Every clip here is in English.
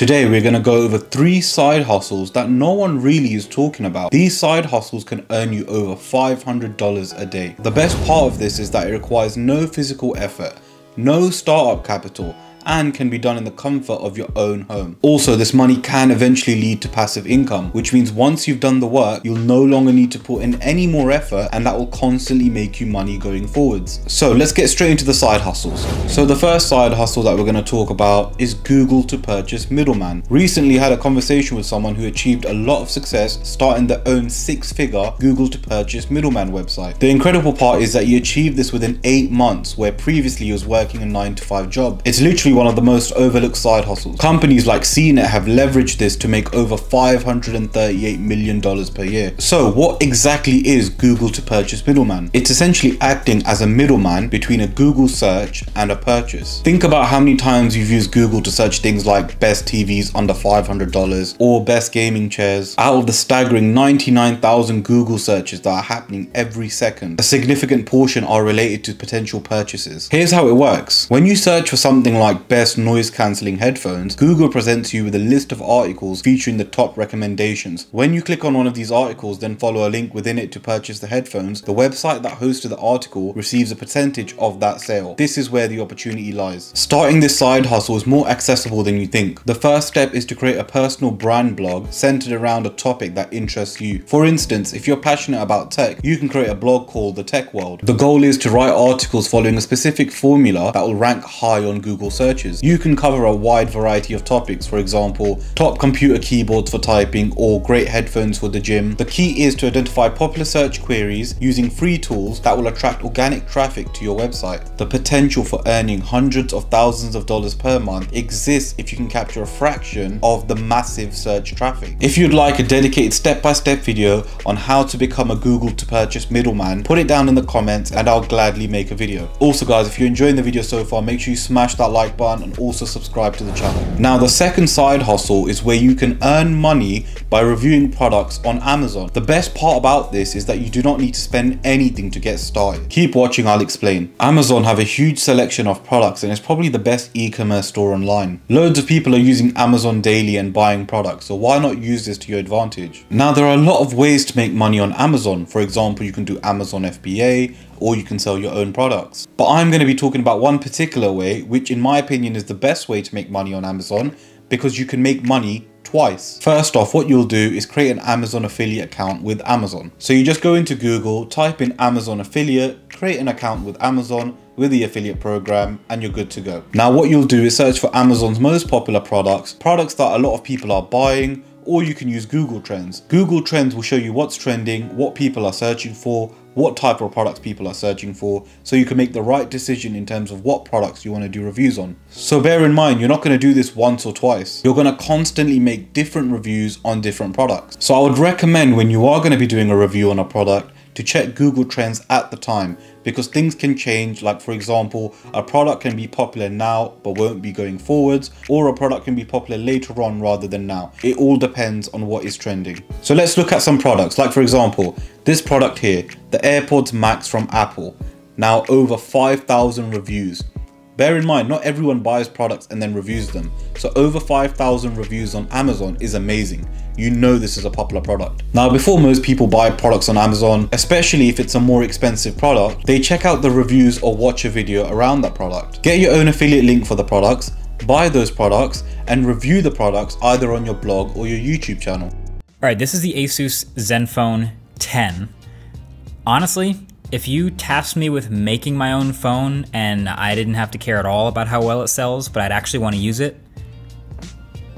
Today we're going to go over three side hustles that no one really is talking about. These side hustles can earn you over $500 a day. The best part of this is that it requires no physical effort, no startup capital, and can be done in the comfort of your own home. Also, this money can eventually lead to passive income, which means once you've done the work, you'll no longer need to put in any more effort and that will constantly make you money going forwards. So let's get straight into the side hustles. So the first side hustle that we're going to talk about is Google to purchase middleman. Recently had a conversation with someone who achieved a lot of success starting their own six figure Google to purchase middleman website. The incredible part is that he achieved this within eight months where previously he was working a nine to five job. It's literally one of the most overlooked side hustles. Companies like CNET have leveraged this to make over $538 million per year. So what exactly is Google to purchase middleman? It's essentially acting as a middleman between a Google search and a purchase. Think about how many times you've used Google to search things like best TVs under $500 or best gaming chairs. Out of the staggering 99,000 Google searches that are happening every second, a significant portion are related to potential purchases. Here's how it works. When you search for something like best noise cancelling headphones, Google presents you with a list of articles featuring the top recommendations. When you click on one of these articles, then follow a link within it to purchase the headphones, the website that hosted the article receives a percentage of that sale. This is where the opportunity lies. Starting this side hustle is more accessible than you think. The first step is to create a personal brand blog centered around a topic that interests you. For instance, if you're passionate about tech, you can create a blog called The Tech World. The goal is to write articles following a specific formula that will rank high on Google search searches. You can cover a wide variety of topics, for example, top computer keyboards for typing or great headphones for the gym. The key is to identify popular search queries using free tools that will attract organic traffic to your website. The potential for earning hundreds of thousands of dollars per month exists if you can capture a fraction of the massive search traffic. If you'd like a dedicated step-by-step -step video on how to become a Google to purchase middleman, put it down in the comments and I'll gladly make a video. Also guys, if you're enjoying the video so far, make sure you smash that like button and also subscribe to the channel. Now the second side hustle is where you can earn money by reviewing products on Amazon. The best part about this is that you do not need to spend anything to get started. Keep watching, I'll explain. Amazon have a huge selection of products and it's probably the best e-commerce store online. Loads of people are using Amazon daily and buying products, so why not use this to your advantage? Now there are a lot of ways to make money on Amazon. For example, you can do Amazon FBA, or you can sell your own products. But I'm going to be talking about one particular way, which in my opinion is the best way to make money on Amazon because you can make money twice. First off, what you'll do is create an Amazon affiliate account with Amazon. So you just go into Google, type in Amazon affiliate, create an account with Amazon, with the affiliate program and you're good to go. Now what you'll do is search for Amazon's most popular products, products that a lot of people are buying or you can use Google Trends. Google Trends will show you what's trending, what people are searching for, what type of products people are searching for so you can make the right decision in terms of what products you want to do reviews on. So bear in mind, you're not going to do this once or twice. You're going to constantly make different reviews on different products. So I would recommend when you are going to be doing a review on a product to check Google Trends at the time because things can change. Like for example a product can be popular now but won't be going forwards or a product can be popular later on rather than now. It all depends on what is trending. So let's look at some products. Like for example this product here the AirPods Max from Apple. Now over 5,000 reviews Bear in mind, not everyone buys products and then reviews them. So over 5,000 reviews on Amazon is amazing. You know this is a popular product. Now, before most people buy products on Amazon, especially if it's a more expensive product, they check out the reviews or watch a video around that product. Get your own affiliate link for the products, buy those products, and review the products either on your blog or your YouTube channel. All right, this is the Asus Zenfone 10. Honestly, if you tasked me with making my own phone and I didn't have to care at all about how well it sells, but I'd actually want to use it,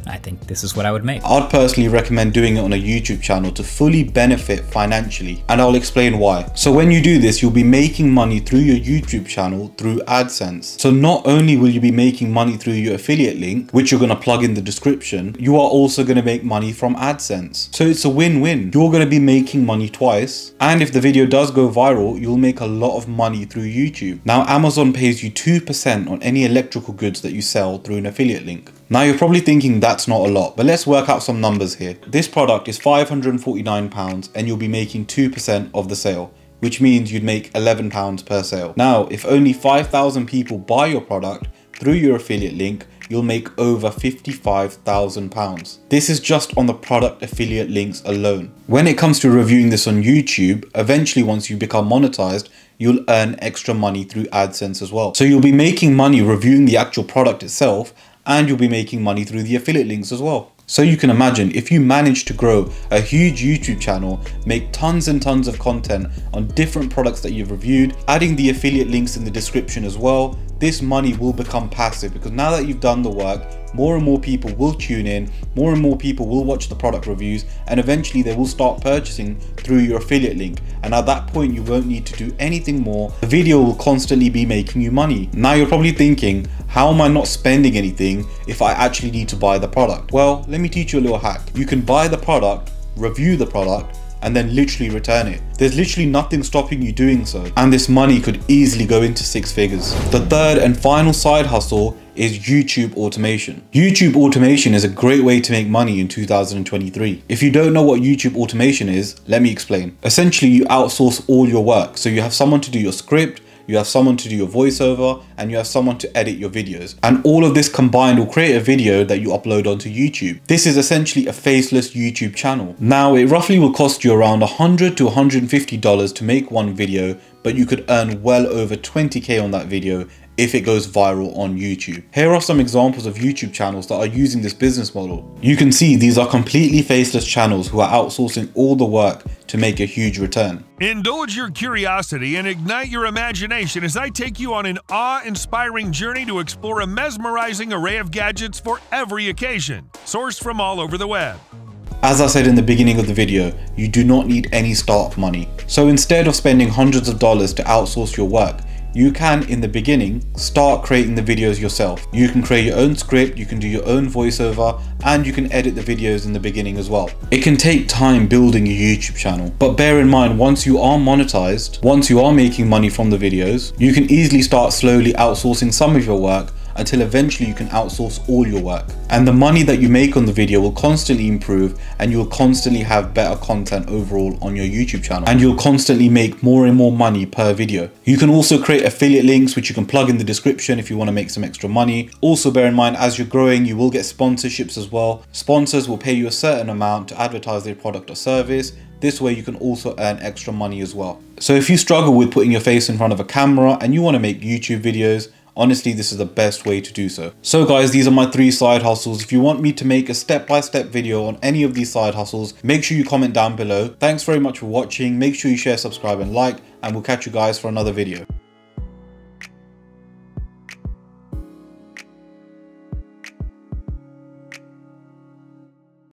I think this is what I would make. I'd personally recommend doing it on a YouTube channel to fully benefit financially and I'll explain why. So when you do this, you'll be making money through your YouTube channel through AdSense. So not only will you be making money through your affiliate link, which you're going to plug in the description, you are also going to make money from AdSense. So it's a win-win. You're going to be making money twice. And if the video does go viral, you'll make a lot of money through YouTube. Now Amazon pays you 2% on any electrical goods that you sell through an affiliate link. Now you're probably thinking that's not a lot, but let's work out some numbers here. This product is £549 and you'll be making 2% of the sale which means you'd make £11 per sale. Now, if only 5,000 people buy your product through your affiliate link, you'll make over £55,000. This is just on the product affiliate links alone. When it comes to reviewing this on YouTube, eventually once you become monetized, you'll earn extra money through AdSense as well. So you'll be making money reviewing the actual product itself and you'll be making money through the affiliate links as well. So you can imagine if you manage to grow a huge YouTube channel, make tons and tons of content on different products that you've reviewed, adding the affiliate links in the description as well, this money will become passive because now that you've done the work, more and more people will tune in, more and more people will watch the product reviews, and eventually they will start purchasing through your affiliate link. And at that point, you won't need to do anything more. The video will constantly be making you money. Now you're probably thinking, how am I not spending anything if I actually need to buy the product? Well, let me teach you a little hack. You can buy the product, review the product, and then literally return it. There's literally nothing stopping you doing so. And this money could easily go into six figures. The third and final side hustle is YouTube automation. YouTube automation is a great way to make money in 2023. If you don't know what YouTube automation is, let me explain. Essentially, you outsource all your work. So you have someone to do your script, you have someone to do your voiceover, and you have someone to edit your videos. And all of this combined will create a video that you upload onto YouTube. This is essentially a faceless YouTube channel. Now, it roughly will cost you around 100 to $150 to make one video, but you could earn well over 20k on that video if it goes viral on YouTube. Here are some examples of YouTube channels that are using this business model. You can see these are completely faceless channels who are outsourcing all the work to make a huge return. Indulge your curiosity and ignite your imagination as I take you on an awe-inspiring journey to explore a mesmerizing array of gadgets for every occasion, sourced from all over the web. As I said in the beginning of the video, you do not need any startup money. So instead of spending hundreds of dollars to outsource your work, you can in the beginning start creating the videos yourself. You can create your own script, you can do your own voiceover, and you can edit the videos in the beginning as well. It can take time building a YouTube channel, but bear in mind once you are monetized, once you are making money from the videos, you can easily start slowly outsourcing some of your work until eventually you can outsource all your work. And the money that you make on the video will constantly improve and you'll constantly have better content overall on your YouTube channel. And you'll constantly make more and more money per video. You can also create affiliate links which you can plug in the description if you want to make some extra money. Also bear in mind as you're growing you will get sponsorships as well. Sponsors will pay you a certain amount to advertise their product or service this way you can also earn extra money as well. So if you struggle with putting your face in front of a camera and you want to make YouTube videos, Honestly, this is the best way to do so. So guys, these are my three side hustles. If you want me to make a step-by-step -step video on any of these side hustles, make sure you comment down below. Thanks very much for watching. Make sure you share, subscribe and like, and we'll catch you guys for another video.